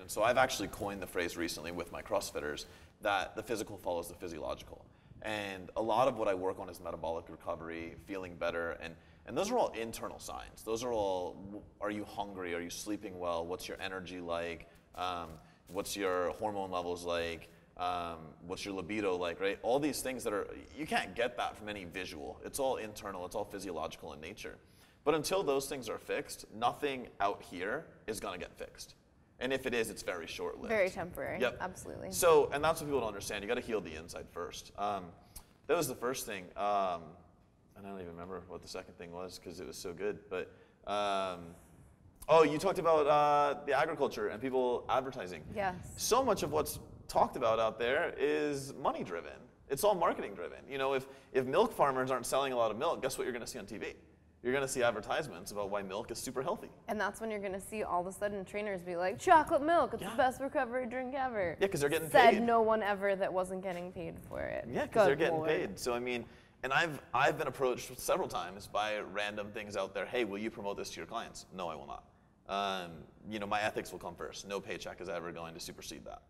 And so I've actually coined the phrase recently with my CrossFitters that the physical follows the physiological. And a lot of what I work on is metabolic recovery, feeling better, and and those are all internal signs. Those are all: Are you hungry? Are you sleeping well? What's your energy like? Um, what's your hormone levels like? Um, what's your libido like? Right? All these things that are you can't get that from any visual. It's all internal. It's all physiological in nature. But until those things are fixed, nothing out here is going to get fixed. And if it is, it's very short lived. Very temporary. Yep. Absolutely. So, and that's what people don't understand. You got to heal the inside first. Um, that was the first thing. Um, and I don't even remember what the second thing was because it was so good. But um, oh, you talked about uh, the agriculture and people advertising. Yes. So much of what's talked about out there is money driven. It's all marketing driven. You know, if if milk farmers aren't selling a lot of milk, guess what you're going to see on TV? You're going to see advertisements about why milk is super healthy. And that's when you're going to see all of a sudden trainers be like, chocolate milk, it's Yeah. the best recovery drink ever. Yeah, because they're getting Said paid. Said no one ever that wasn't getting paid for it. Yeah, because they're getting Lord. paid. So I mean, and I've I've been approached several times by random things out there. Hey, will you promote this to your clients? No, I will not. Um, you know, my ethics will come first. No paycheck is ever going to supersede that.